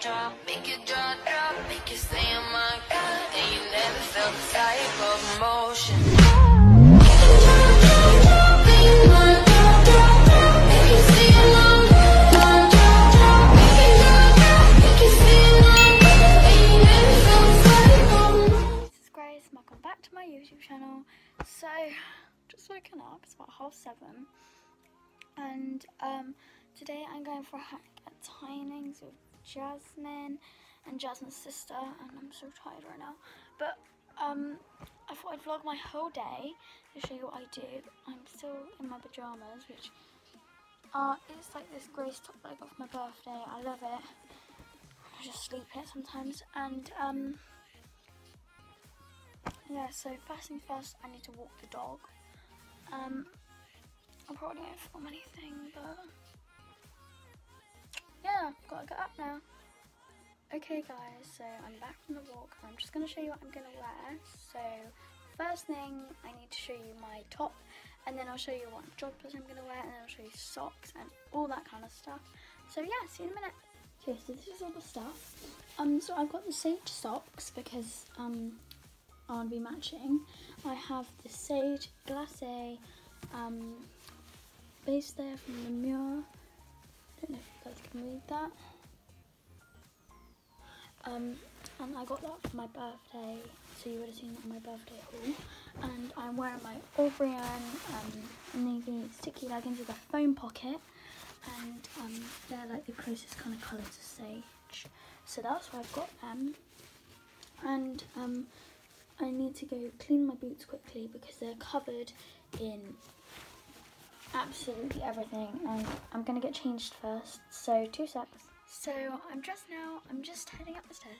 Drop, make oh welcome back to my YouTube channel. So, just woken up, it's about half seven, and um, today I'm going for a hack at Tynings with Jasmine and Jasmine's sister, and I'm so tired right now. But um, I thought I'd vlog my whole day to show you what I do. I'm still in my pajamas, which are it's like this Grace top that I got for my birthday. I love it. I just sleep in it sometimes, and um. Yeah, so first things first, I need to walk the dog. Um, I probably won't film anything, but Okay, guys, so I'm back from the walk. and I'm just gonna show you what I'm gonna wear. So first thing, I need to show you my top, and then I'll show you what joggers I'm gonna wear, and then I'll show you socks and all that kind of stuff. So yeah, see you in a minute. Okay, so this is all the stuff. Um, so I've got the sage socks because um I'll be matching. I have the Sage Glacé um, base there from LeMieux. don't know if you guys can read that. Um, and I got that for my birthday, so you would have seen that on my birthday haul. And I'm wearing my Aubrion um, navy sticky leggings with a foam pocket, and um, they're like the closest kind of colour to sage. So that's why I've got them. And um, I need to go clean my boots quickly because they're covered in absolutely everything and I'm gonna get changed first so two secs so I'm dressed now I'm just heading up the stairs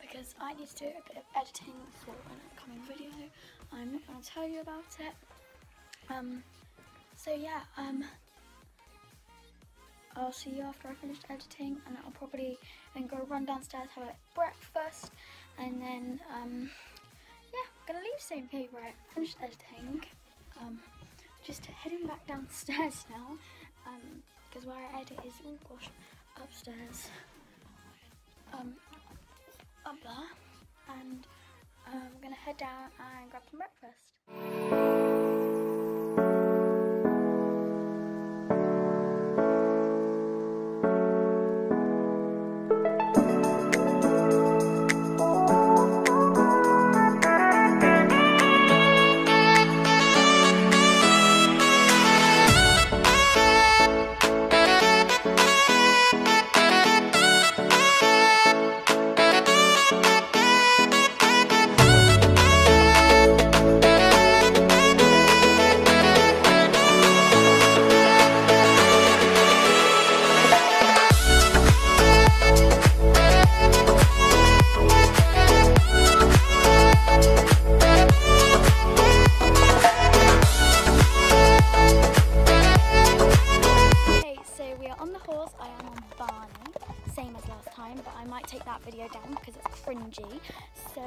because I need to do a bit of editing for an upcoming video I'm not gonna tell you about it um so yeah um I'll see you after I finish editing and I'll probably then go run downstairs have a breakfast and then um yeah, I'm gonna leave soon. Okay, right, finished editing. Um, just heading back downstairs now. Um, because where I edit is oh gosh, upstairs. Um, up there, and um, I'm gonna head down and grab some breakfast. energy. So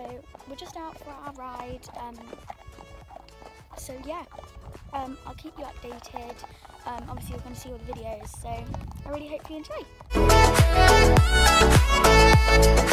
we're just out for our ride. Um, so yeah, um, I'll keep you updated. Um, obviously, you're going to see all the videos. So I really hope you enjoy.